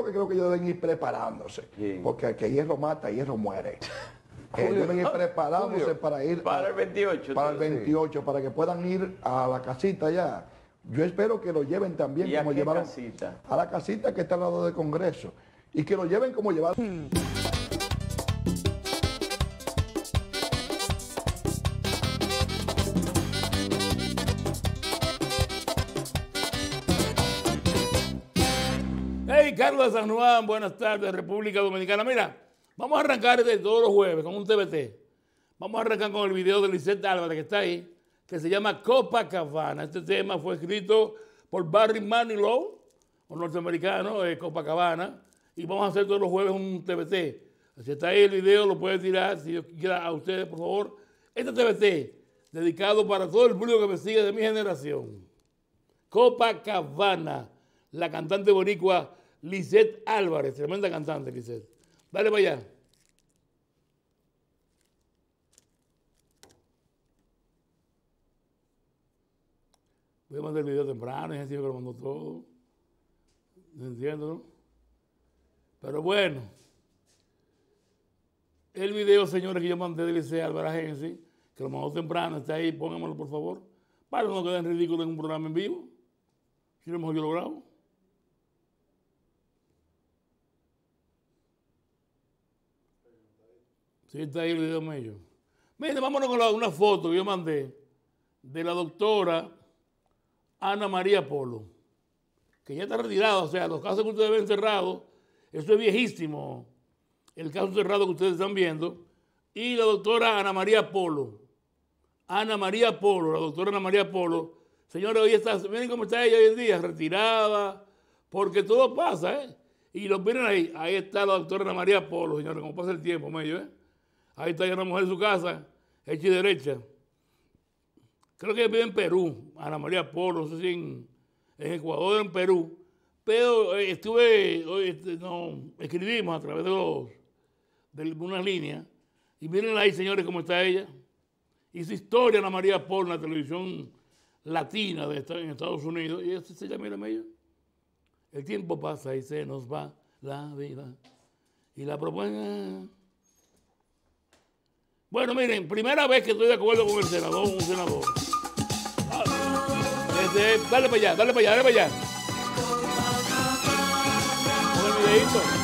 lo que creo que ellos deben ir preparándose, porque el que hierro mata, hierro muere. Eh, deben ir preparándose Julio, para ir para a- el 28, para el sí. 28, para que puedan ir a la casita ya. Yo espero que lo lleven también ¿Y a como qué llevaron casita? a la casita que está al lado del Congreso y que lo lleven como llevaron. Carlos San Juan, buenas tardes, República Dominicana. Mira, vamos a arrancar de todos los jueves con un TBT. Vamos a arrancar con el video de Lisette Álvarez que está ahí, que se llama Copacabana. Este tema fue escrito por Barry Manilow, un norteamericano de Copacabana, y vamos a hacer todos los jueves un TBT. Si está ahí el video, lo puede tirar, si Dios quiera, a ustedes, por favor. Este TBT, dedicado para todo el público que me sigue de mi generación. Copacabana, la cantante boricua Lisette Álvarez, tremenda cantante Lisette. Dale para allá. Voy a mandar el video temprano, gente que lo mandó todo. No entiendo, ¿no? Pero bueno, el video, señores, que yo mandé de Lisette Álvarez Agency, que lo mandó temprano, está ahí, póngamelo por favor, para no quedar en ridículo en un programa en vivo. Si no, mejor yo lo grabo. Sí, está ahí el video mío. Miren, vámonos con una foto que yo mandé de la doctora Ana María Polo, que ya está retirada. O sea, los casos que ustedes ven cerrados, eso es viejísimo. El caso cerrado que ustedes están viendo. Y la doctora Ana María Polo. Ana María Polo, la doctora Ana María Polo. Señores, hoy está, miren cómo está ella hoy en día, retirada, porque todo pasa, ¿eh? Y lo miren ahí, ahí está la doctora Ana María Polo, señores, como pasa el tiempo, medio, ¿eh? Ahí está ya una mujer en su casa, hecha y derecha. Creo que vive en Perú, Ana María Polo, no sé si en, en Ecuador en Perú. Pero eh, estuve, este, no, escribimos a través de, los, de una línea. Y miren ahí, señores, cómo está ella. Hizo historia Ana María Polo en la televisión latina de en Estados Unidos. Y eso se llama, ella. El tiempo pasa y se nos va la vida. Y la propuesta... Bueno, miren, primera vez que estoy de acuerdo con el senador, un senador. Ah, este, dale para allá, dale para allá, dale para allá. Con el.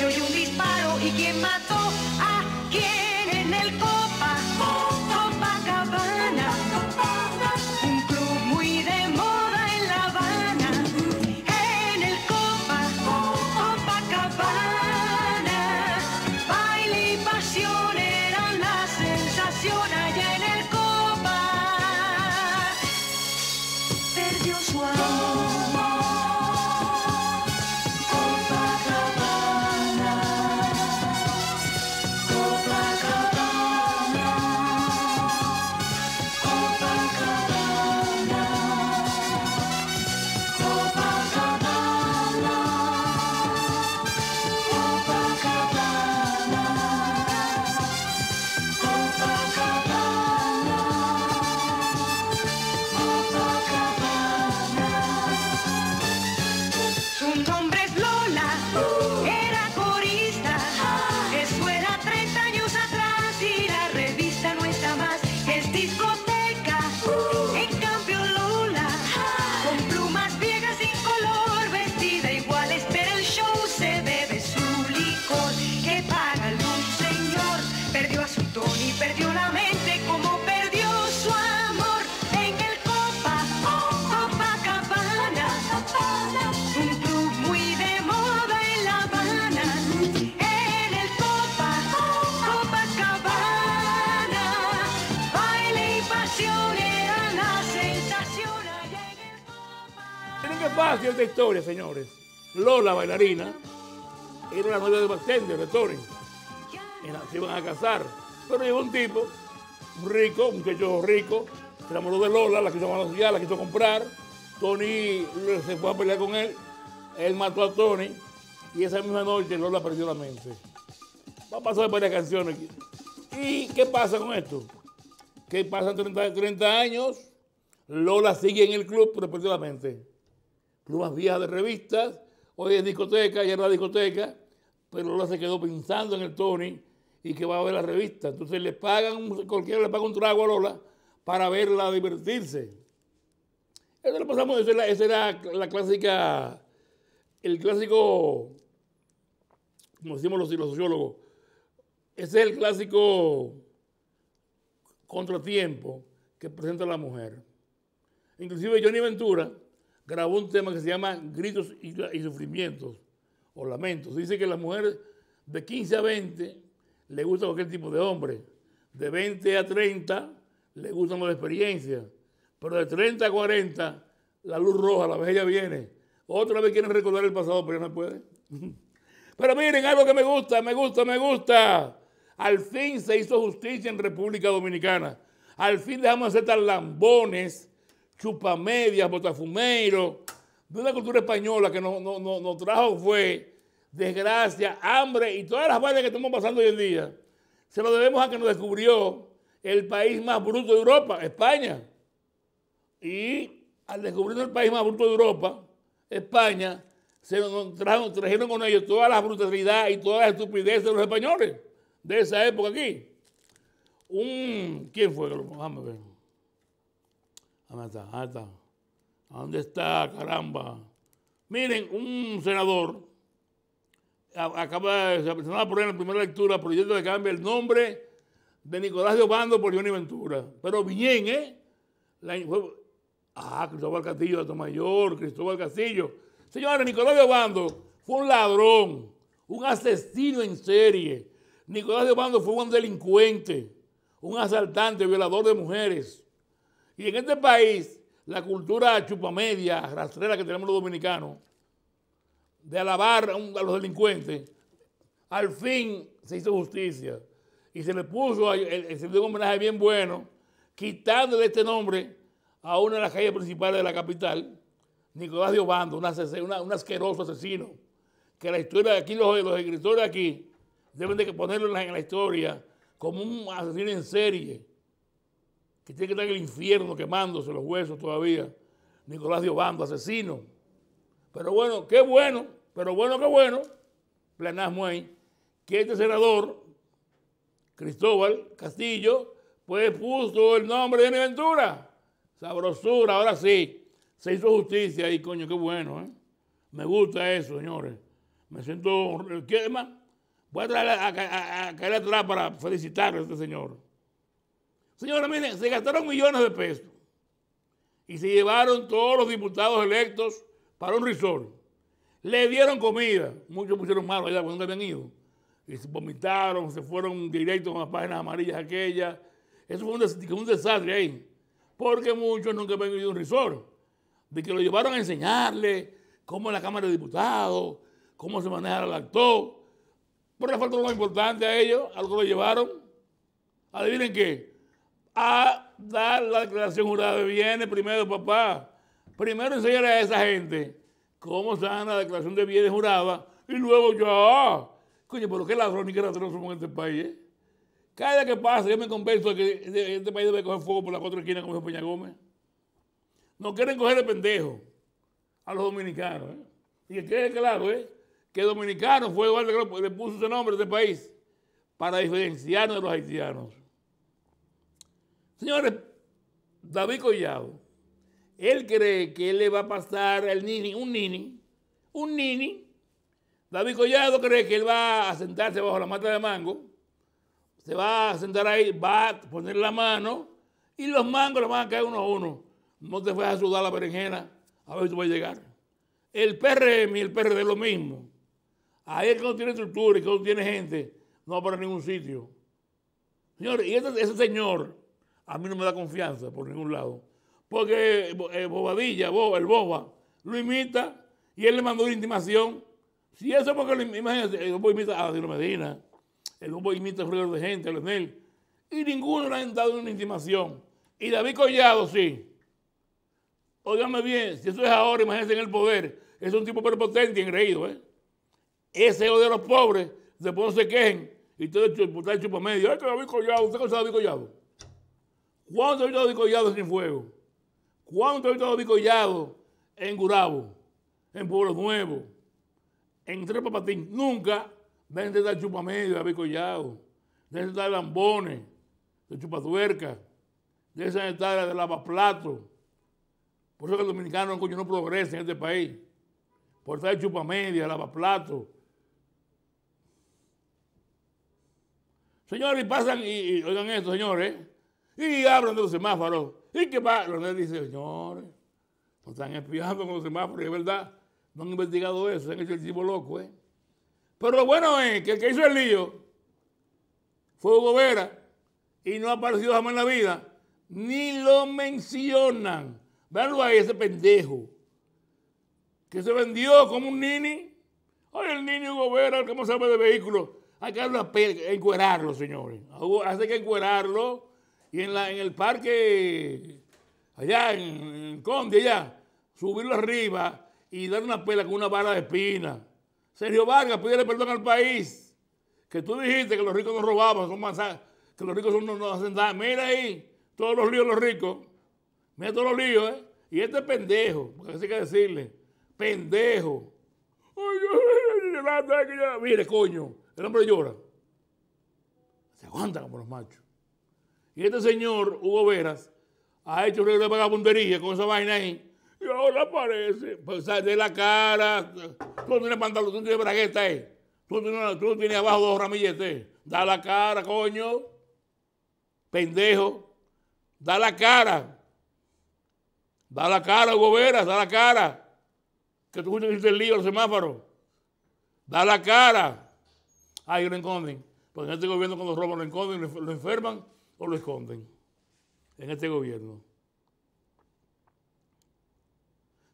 Sangre, se esta historia, señores. Lola, bailarina, era la novia de bartender, de Tony. Se iban a casar. Pero llegó un tipo, un rico, un muchacho rico, se enamoró de Lola, la quiso manosear, la quiso comprar. Tony se fue a pelear con él. Él mató a Tony. Y esa misma noche Lola perdió la mente. Va a pasar varias canciones. ¿Y qué pasa con esto? Que pasan 30, 30 años, Lola sigue en el club, pero perdió la mente. Plumas viejas de revistas, hoy es discoteca, ya era discoteca, pero Lola se quedó pensando en el Tony y que va a ver la revista. Entonces le pagan, cualquiera le paga un trago a Lola para verla divertirse. Eso le pasamos, esa era, esa era la clásica, el clásico, como decimos los, los sociólogos, ese es el clásico contratiempo que presenta la mujer. Inclusive Johnny Ventura grabó un tema que se llama Gritos y, Sufrimientos o Lamentos. Dice que la mujer de 15 a 20 le gusta cualquier tipo de hombre. De 20 a 30 le gustan las experiencias. Pero de 30 a 40 la luz roja, la vez ella viene. Otra vez quieren recordar el pasado, pero no puede. Pero miren, algo que me gusta, me gusta, me gusta. Al fin se hizo justicia en República Dominicana. Al fin dejamos de ser tan lambones, chupamedias, botafumeiros, de una cultura española que nos, nos- nos- trajo fue desgracia, hambre y todas las vainas que estamos pasando hoy en día. Se lo debemos a que nos descubrió el país más bruto de Europa, España. Y al descubrir el país más bruto de Europa, España, se nos trajeron, trajeron con ellos toda la brutalidad y toda la estupidez de los españoles de esa época aquí. ¿quién fue? Déjame ver. ¿Dónde está? ¿Dónde está? ¿Dónde está? Caramba. Miren, un senador a- acaba de, se a poner en la primera lectura el proyecto de cambio el nombre de Nicolás de Obando por Johnny Ventura. Pero bien, ¿eh? Ah, Cristóbal Castillo de Mayor, Cristóbal Castillo. Señores, Nicolás de Obando fue un ladrón, un asesino en serie. Nicolás de Obando fue un delincuente, un asaltante, violador de mujeres. Y en este país, la cultura chupamedia, rastrera que tenemos los dominicanos, de alabar a, los delincuentes, al fin se hizo justicia. Y se le puso, se le dio un homenaje bien bueno, quitándole este nombre a una de las calles principales de la capital, Nicolás de Obando, un, una- un asqueroso asesino, que la historia de aquí, los, escritores de aquí, deben de ponerlo en la historia como un asesino en serie, que tiene que estar en el infierno quemándose los huesos todavía. Nicolás de Obando, asesino. Pero bueno, qué bueno, pero bueno, qué bueno, plenasmo ahí, que este senador, Cristóbal Castillo, pues puso el nombre de Ventura. Sabrosura, ahora sí, se hizo justicia ahí, coño, qué bueno, ¿eh? Me gusta eso, señores. Me siento, ¿qué más? Voy a, traer a, a- a caer atrás para felicitarle a este señor. Señora, miren, se gastaron millones de pesos y se llevaron todos los diputados electos para un resort. Le dieron comida, muchos pusieron malos allá cuando habían ido. Y se vomitaron, se fueron directo con las páginas amarillas aquellas. Eso fue un, des- un desastre ahí. Porque muchos nunca habían ido a un resort. De que lo llevaron a enseñarle cómo es la Cámara de Diputados, cómo se maneja el actor. Pero le faltó lo importante a ellos, a lo que lo llevaron. Adivinen qué. A dar la declaración jurada de bienes primero, papá. Primero enseñarle a esa gente cómo se da la declaración de bienes jurada y luego ya. Coño, pero qué ladrón y qué ladrón somos en este país, ¿eh? Cada que pasa, yo me convenzo de que este país debe coger fuego por las cuatro esquinas, como dijo Peña Gómez. No quieren coger de pendejo a los dominicanos, ¿eh? Y que quede claro, ¿eh? Que dominicano fue igual que le puso ese nombre a este país para diferenciarnos de los haitianos. Señores, David Collado, él cree que él le va a pasar el nini, un nini, un nini. David Collado cree que él va a sentarse bajo la mata de mango, se va a sentar ahí, va a poner la mano y los mangos le van a caer uno a uno. No te vayas a sudar la berenjena, a ver si tú vas a llegar. El PRM y el PRD es lo mismo. Ahí es que no tiene estructura y que no tiene gente, no va para ningún sitio. Señores, y ese señor a mí no me da confianza por ningún lado. Porque eh, Bobadilla, Bo- el Boba, lo imita y él le mandó una intimación. Si eso es porque, lo, imagínate, el Lobo imita a Dino Medina, el Lobo imita a un de gente, a Leonel, y ninguno le han dado una intimación. Y David Collado, sí. Óigame bien, si eso es ahora, imagínense en el poder, es un tipo prepotente y engreído, ¿eh? Ese odio de los pobres, después no se quejen, y todo el chupa medio, ¡ay, que David Collado! ¿Usted conoce a David Collado? ¿Cuándo ha visto a David Collado sin fuego? ¿Cuándo ha visto a David Collado en Gurabo, en Pueblo Nuevo, en Tres Papatín? Nunca. Deben de dar chupa medio, David Collado. Deben de lambones, de chupatuerca. Deben de estar de lavaplato. Por eso que el dominicano coño, no progresa en este país. Por estar de chupa media, lavaplato. Señores, y pasan, y, oigan esto, señores, y hablan de los semáforos. ¿Y qué pasa? Leonel dice, señores, nos están espiando con los semáforos, es verdad, no han investigado eso, se han hecho el tipo loco, ¿eh? Pero lo bueno es que el que hizo el lío fue Hugo Vera y no ha aparecido jamás en la vida, ni lo mencionan. Veanlo ahí, ese pendejo, que se vendió como un nini. Ay, el niño Hugo Vera, ¿cómo sabe de vehículos? Hay que encuerarlo, señores. Hace que encuerarlo y en, la, en el parque, allá en, Conde, allá, subirlo arriba y dar una pela con una vara de espina. Sergio Vargas, pídele perdón al país. Que tú dijiste que los ricos no robaban, son más, que los ricos no hacen nada. Mira ahí, todos los líos los ricos. Mira todos los líos, ¿eh? Y este pendejo, porque así que decirle, pendejo. Mire, coño, el hombre llora. Se aguanta como los machos. Y este señor, Hugo Veras, ha hecho de vagabundería con esa vaina ahí. Y ahora aparece, pues de la cara. Tú no tienes pantalón, tú no tienes bragueta ahí. Tú, tú, tienes abajo dos ramilletes. Da la cara, coño. Pendejo. Da la cara. Da la cara, Hugo Veras, da la cara. Que tú hiciste el lío, los semáforos. Da la cara. Ay, lo esconden. Porque en este gobierno cuando roban lo esconden, lo enferman o lo esconden en este gobierno.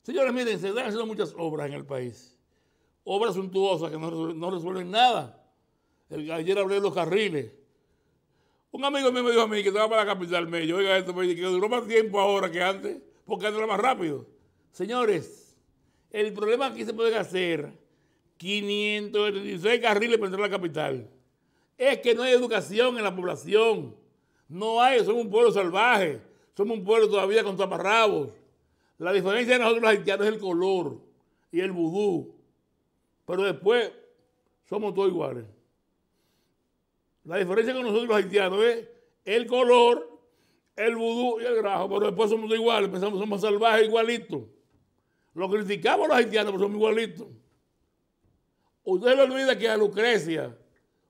Señores, miren, se están haciendo muchas obras en el país. Obras suntuosas que no, resuelven nada. El, ayer hablé de los carriles. Un amigo mío me dijo a mí que estaba para la capital, me dijo, oiga esto, me dijo que duró más tiempo ahora que antes, porque antes más rápido. Señores, el problema aquí se puede hacer 516 carriles para entrar a la capital. Es que no hay educación en la población. No hay, somos un pueblo salvaje, somos un pueblo todavía con taparrabos. La diferencia de nosotros los haitianos es el color y el vudú. Pero después somos todos iguales. La diferencia con nosotros los haitianos es el color, el vudú y el grajo, pero después somos todos iguales, pensamos somos salvajes igualitos. Lo criticamos los haitianos, pero somos igualitos. Usted le olvida que a Lucrecia,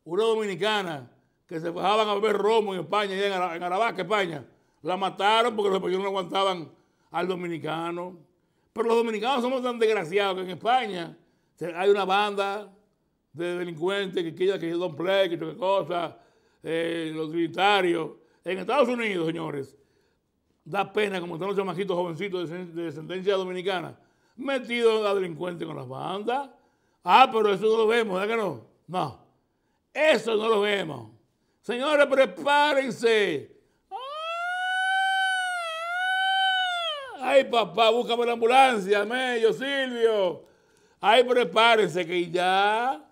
una dominicana, que se bajaban a beber romo en España, en, Aravaca, España. La mataron porque los españoles no aguantaban al dominicano. Pero los dominicanos somos tan desgraciados que en España hay una banda de delincuentes que quieren que Don Play, que qué cosa, eh, los trinitarios. En Estados Unidos, señores, da pena como están los chamaquitos jovencitos de, de descendencia dominicana metidos a delincuentes con las bandas. Ah, pero eso no lo vemos, ¿verdad que no? No, eso no lo vemos. Señores, prepárense. Ay, papá, búscame la ambulancia, Mello, Silvio. Ay, prepárense que ya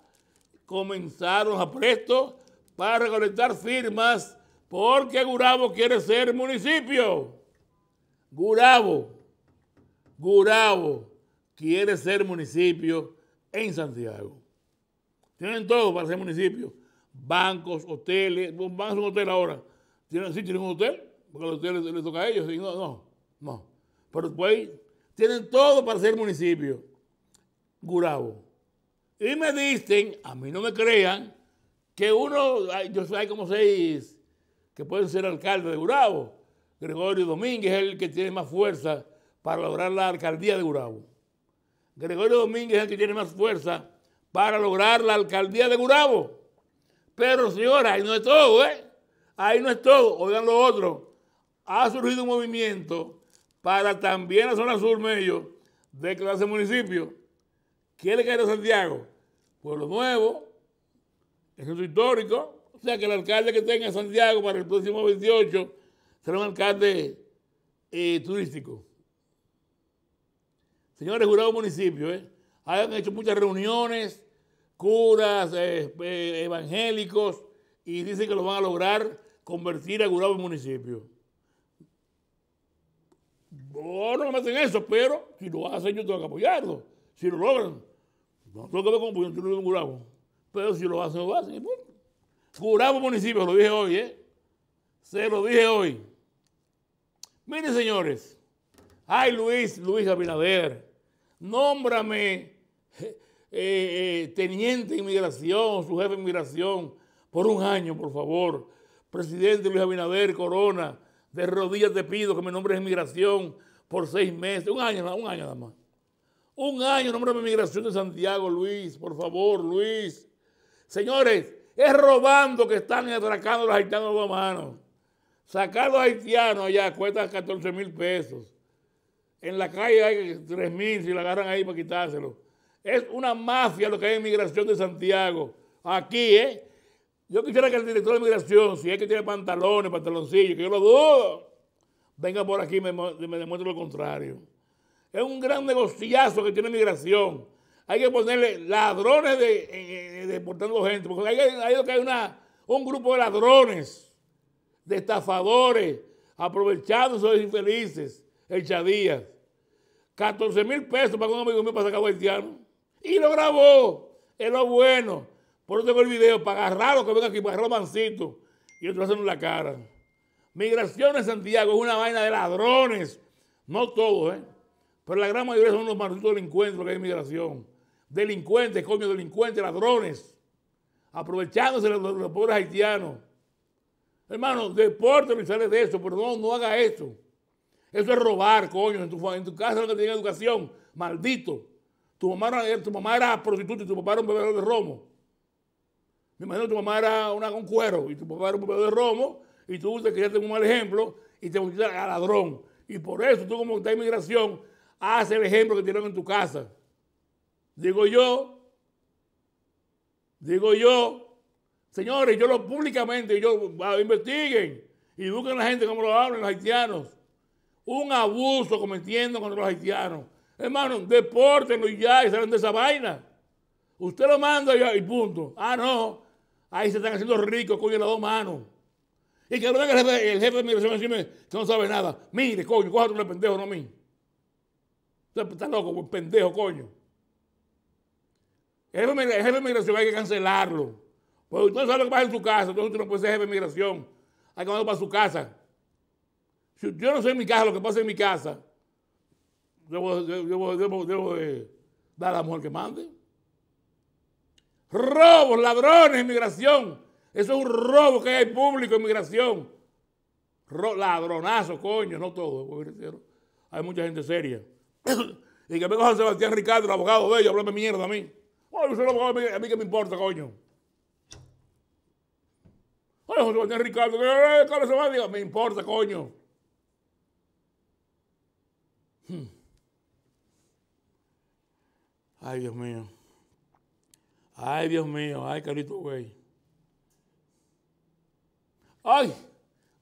comenzaron a presto para recolectar firmas porque Gurabo quiere ser municipio. Gurabo, Gurabo quiere ser municipio en Santiago. Tienen todo para ser municipio bancos, hoteles, van a un hotel ahora. ¿Tienen, sí, tienen un hotel, porque los hoteles les toca a ellos. no, no, no. Pero después tienen todo para ser municipio. Gurabo. Y me dicen, a mí no me crean, que uno, yo sé, hay como seis que pueden ser alcalde de Gurabo. Gregorio Domínguez es el que tiene más fuerza para lograr la alcaldía de Gurabo. Gregorio Domínguez es el que tiene más fuerza para lograr la alcaldía de Gurabo. Pero, señora, ahí no es todo, ¿eh? Ahí no es todo. Oigan lo otro. Ha surgido un movimiento para también la zona sur medio declararse municipio. ¿Quién le cae a Santiago? Pueblo Nuevo, el centro histórico. O sea que el alcalde que tenga Santiago para el próximo 28 será un alcalde eh, turístico. Señores, jurado municipio, ¿eh? han hecho muchas reuniones, curas, eh, eh, evangélicos, y dicen que lo van a lograr convertir a Gurabo en municipio. No, no me hacen eso, pero si lo hacen yo tengo que apoyarlo. Si lo logran, no tengo que ver con yo no Gurabo. Pero si lo hacen, lo hacen. y. Gurabo municipio, lo dije hoy, ¿eh? Se lo dije hoy. Miren, señores. Ay, Luis, Luis Abinader, nómbrame eh, eh, teniente de inmigración, su jefe de inmigración, por un año, por favor. Presidente Luis Abinader, Corona, de rodillas te pido que me nombres inmigración por seis meses, un año, un año nada más. Un año, nómbrame inmigración de Santiago, Luis, por favor, Luis. Señores, es robando que están atracando a los haitianos de manos. Sacar a los haitianos allá cuesta 14 mil pesos. En la calle hay 3 mil si la agarran ahí para quitárselo. Es una mafia lo que hay en migración de Santiago. Aquí, ¿eh? Yo quisiera que el director de migración, si es que tiene pantalones, pantaloncillos, que yo lo dudo, venga por aquí y me, demuestre lo contrario. Es un gran negociazo que tiene migración. Hay que ponerle ladrones de, deportando gente, porque hay, hay, hay una, un grupo de ladrones, de estafadores, aprovechándose de infelices, el Chadías. 14 mil pesos para un amigo mío para sacar haitiano. Y lo grabó. Es lo bueno. Por eso tengo el video para agarrarlo que venga aquí, para agarrarlo mancito. Y otro hacen en la cara. Migración en Santiago es una vaina de ladrones. No todos, ¿eh? Pero la gran mayoría son unos malditos delincuentes lo que hay en migración. Delincuentes, coño, delincuentes, ladrones. Aprovechándose de los, los pobres haitianos. Hermano, deporte y sale de eso, pero no, no haga eso. Eso es robar, coño. En tu, en tu casa no tiene educación. Maldito. Tu mamá, era, prostituta y tu papá era un bebedor de romo. Me imagino que tu mamá era una, un cuero y tu papá era un bebedor de romo y tú te querías un mal ejemplo y te volviste a ladrón. Y por eso tú como estás en inmigración, haces el ejemplo que tienes en tu casa. Digo yo, digo yo, señores, yo lo públicamente, yo, investiguen y busquen a la gente como lo hablan los haitianos un abuso cometiendo contra los haitianos. Hermano, depórtenlo y ya, y salen de esa vaina. Usted lo manda y, punto. Ah, no. Ahí se están haciendo ricos, coño, las dos manos. Y que no venga el jefe, el jefe de migración a decirme que no sabe nada. Mire, coño, cójate el pendejo, no a mí. Usted está loco, un pendejo, coño. El jefe, de migración hay que cancelarlo. Porque usted sabe lo que pasa en su casa, entonces usted no puede ser jefe de migración. Hay que mandarlo para su casa. Si yo no sé en mi casa lo que pasa en mi casa, debo, debo, debo, debo de dar a la mujer que mande. Robos, ladrones, inmigración. Eso es un robo que hay público en migración. Ro ladronazo, coño, no todo. Hay mucha gente seria. y que me coja Sebastián Ricardo, el abogado de ellos, hablarme mierda a mí. Yo soy abogado, a mí que me importa, coño. Oye, José Sebastián Ricardo, ¿qué se va? Diga, me importa, coño. Hmm. Ay, Dios mío. Ay, Dios mío. Ay, Carito Güey. Ay,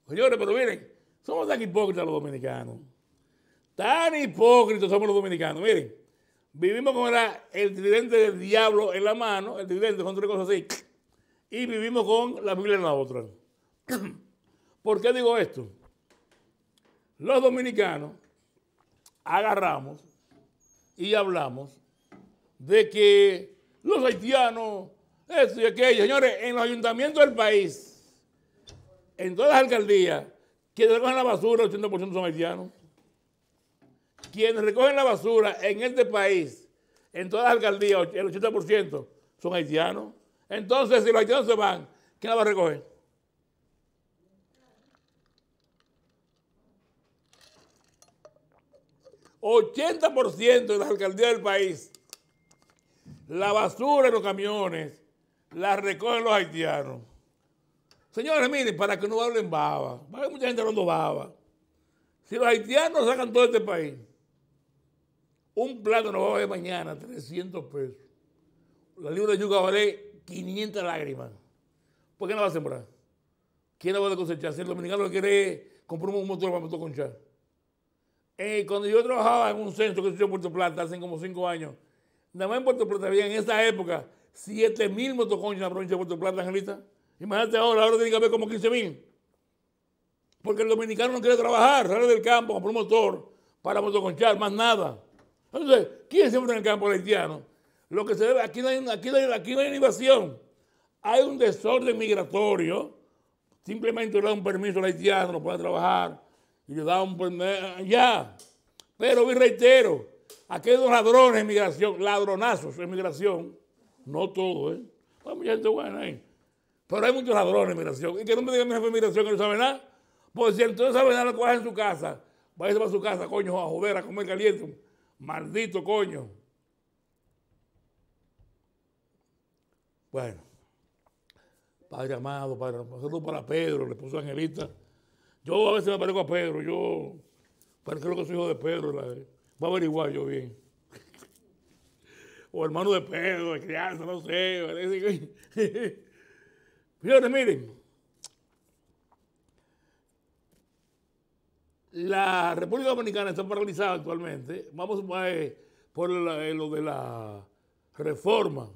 señores, pero miren, somos tan hipócritas los dominicanos. Tan hipócritas somos los dominicanos. Miren, vivimos con el tridente del diablo en la mano, el tridente con tres cosas así, y vivimos con la Biblia en la otra. ¿Por qué digo esto? Los dominicanos agarramos y hablamos de que los haitianos, esto y aquello, señores, en los ayuntamientos del país, en todas las alcaldías, quienes recogen la basura, el 80% son haitianos. Quienes recogen la basura en este país, en todas las alcaldías, el 80% son haitianos. Entonces, si los haitianos se van, ¿quién la va a recoger? 80% de las alcaldías del país, la basura en los camiones la recogen los haitianos. Señores, miren, para que no hablen baba, hay mucha gente hablando baba. Si los haitianos sacan todo este país, un plátano va a valer mañana 300 pesos. La libra de yuca va a valer 500 lágrimas. ¿Por qué no va a sembrar? ¿Quién la va a cosechar? Si el dominicano quiere comprar un motor para motoconchar. Eh, cuando yo trabajaba en un centro que se hizo en Puerto Plata hace como 5 años, nada más en Puerto Plata había en esa época 7 mil motoconchos en la provincia de Puerto Plata, Angelita. Imagínate ahora, ahora tiene que haber como 15 mil. Porque el dominicano no quiere trabajar, sale del campo, compra un motor para motoconchar, más nada. Entonces, ¿quién siembra en el campo haitiano? Lo que se debe, aquí no hay, aquí hay, aquí no hay invasión. Hay un desorden migratorio. Simplemente le da un permiso al haitiano, no puede trabajar. Y le da un permiso, ya. Pero, y reitero, aquellos ladrones en migración, ladronazos en migración, no todo, ¿eh? Hay mucha gente buena ahí. Pero hay muchos ladrones en migración. Y que no me digan mi jefe de migración que no sabe nada. Pues si entonces sabe nada, lo coge en su casa. Váyase para su casa, coño, a joder, a comer caliente. Maldito coño. Bueno. Padre amado, Padre, saludo para Pedro, le puso Angelita. Yo a veces me parezco a Pedro, yo parezco que soy hijo de Pedro. La, voy a averiguar yo bien. o hermano de Pedro, de crianza, no sé. Señores, miren. La República Dominicana está paralizada actualmente. Vamos eh, por eh, lo de la reforma.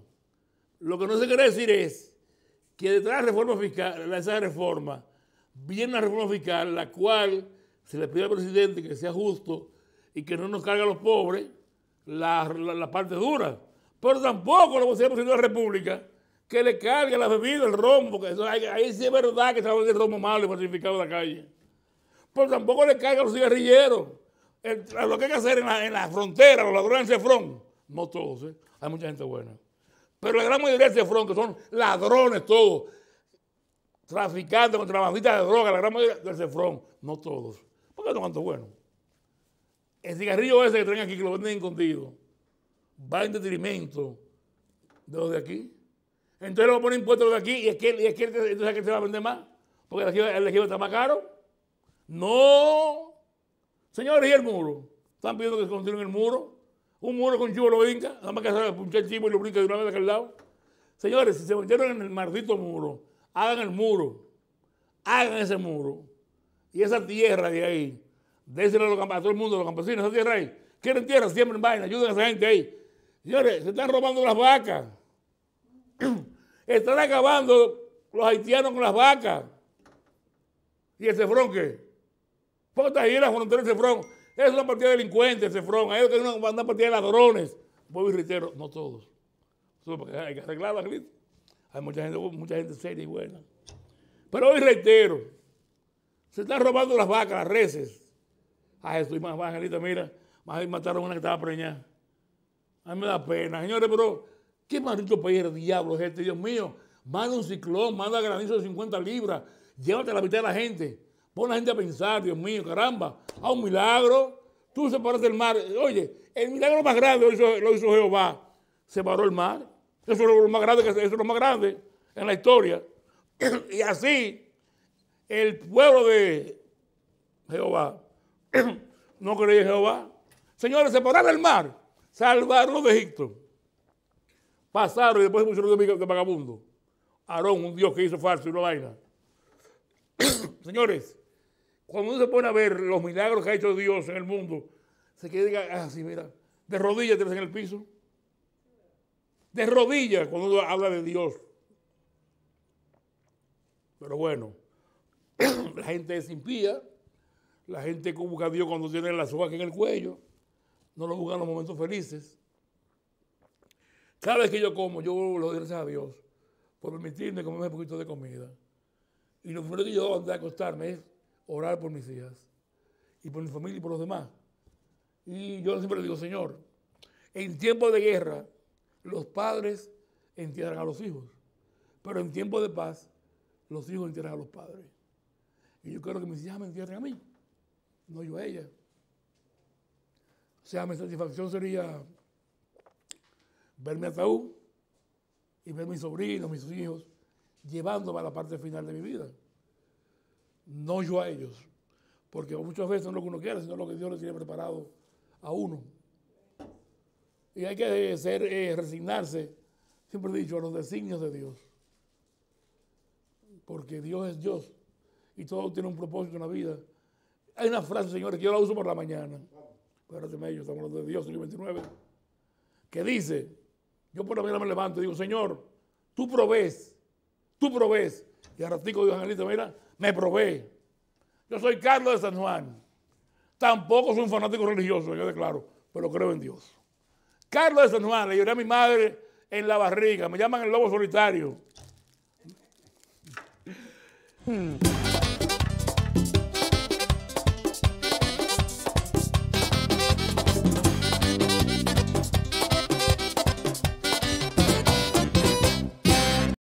Lo que no se quiere decir es que detrás de la reforma fiscal, esa reforma, viene una reforma fiscal la cual se le pide al presidente que sea justo y que no nos cargue a los pobres la, la- la parte dura. Pero tampoco le voy a de la República que le cargue la bebida, el romo, porque ahí, sí es verdad que se vender romo malo y falsificado en la calle. Pero tampoco le carga a los cigarrilleros. El- lo que hay que hacer en la, en la frontera, los ladrones del Cefrón, no todos, ¿eh? hay mucha gente buena. Pero la gran mayoría del Cefrón, que son ladrones todos, traficantes, contrabandistas de droga, la gran mayoría del Cefrón, no todos. Porque no tanto bueno. El cigarrillo ese que traen aquí, que lo venden escondido, va en detrimento de los de aquí. Entonces le poner impuestos de aquí y es que, y es que entonces que se va a vender más. Porque el ejido, está más caro. No. Señores, ¿y el muro? ¿Están pidiendo que se construyan el muro? Un muro con chivo lo hinca, nada más que se puncha el chivo y lo brinca de una vez de aquel lado. Señores, si se metieron en el maldito muro, hagan el muro. Hagan ese muro. Y esa tierra de ahí, désela a, todo el mundo, los campesinos, esa tierra ahí. Quieren tierra, siembren vaina, ayuden a esa gente ahí. Señores, se están robando las vacas. Están acabando los haitianos con las vacas. ¿Y el Cefrón qué? ¿Por qué está ahí la frontera del Cefrón? Es una partida de delincuentes, el Cefrón. Que una, una partida de ladrones. Voy y reitero, no todos. Hay que arreglarlo, Angelito. Hay mucha gente, mucha gente seria y buena. Pero hoy reitero, se están robando las vacas, las reses. Más, más, Angelita, mira, mataron una que estaba preñada. A mí me da pena, señores, pero qué maldito país el diablo es este, Dios mío. Manda un ciclón, manda granizo de 50 libras, llévate a la mitad de la gente. Pon a la gente a pensar, Dios mío, caramba, a un milagro. Tú separaste el mar. Oye, el milagro más grande lo hizo, lo hizo Jehová. Separó el mar. Eso es lo más grande, que- eso es lo más grande en la historia. y así, el pueblo de Jehová no creía en Jehová. Señores, separar el mar, salvarlo de Egipto. Pasaron y después se pusieron de, vagabundo. Aarón, un Dios que hizo falso y una vaina. Señores, cuando uno se pone a ver los milagros que ha hecho Dios en el mundo, se queda así, mira, de rodillas en el piso. De rodillas cuando uno habla de Dios. Pero bueno, la gente es impía, la gente busca a Dios cuando tiene la soga en el cuello, no lo busca en los momentos felices. Cada vez que yo como, yo le doy gracias a Dios por permitirme comerme un poquito de comida. Y lo primero que yo antes de acostarme es orar por mis hijas y por mi familia y por los demás. Y yo siempre digo, Señor, en tiempo de guerra, los padres entierran a los hijos, pero en tiempo de paz, los hijos entierran a los padres. Y yo quiero que mis hijas me entierren a mí, no yo a ellas. O sea, mi satisfacción sería ver mi ataúd y ver mis sobrinos, mis hijos, llevándome a la parte final de mi vida. No yo a ellos, porque muchas veces no es lo que uno quiere, sino lo que Dios le tiene preparado a uno. Y hay que ser, eh, resignarse, siempre he dicho, a los designios de Dios. Porque Dios es Dios y todo tiene un propósito en la vida. Hay una frase, señores, que yo la uso por la mañana. Espérate, medio, estamos hablando de Dios, siglo 29. Que dice, yo por la mañana me levanto y digo, Señor, tú provees, tú provees. Y a ratico digo, Angelito, mira, me provee. Yo soy Carlos de San Juan. Tampoco soy un fanático religioso, yo declaro, pero creo en Dios. Carlos de San Juan, le lloré a mi madre en la barriga, me llaman el lobo solitario.